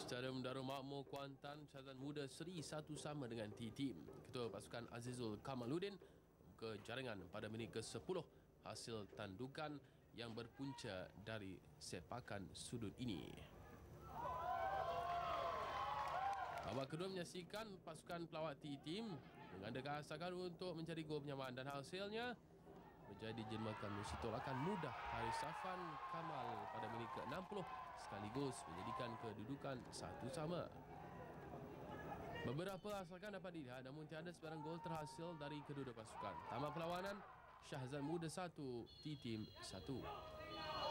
Stadium Darul Makmur Kuantan, catatan muda seri satu sama dengan T-Team. Ketua pasukan Azizul Kamaluddin ke jaringan pada minit ke-10 hasil tandukan yang berpunca dari sepakan sudut ini. Babak kedua menyaksikan pasukan pelawat T-Team mengadakan asakan untuk mencari gol penyamaan dan hasilnya menjadi jemakan Musitol akan mudah Haris Safan Kamal pada minit ke-60 sekaligus menjadikan kedudukan satu sama. Beberapa asalkan dapat dilihat namun tiada sebarang gol terhasil dari kedua-dua pasukan. Tamat perlawanan, Syahzan Muda 1, T-Team 1.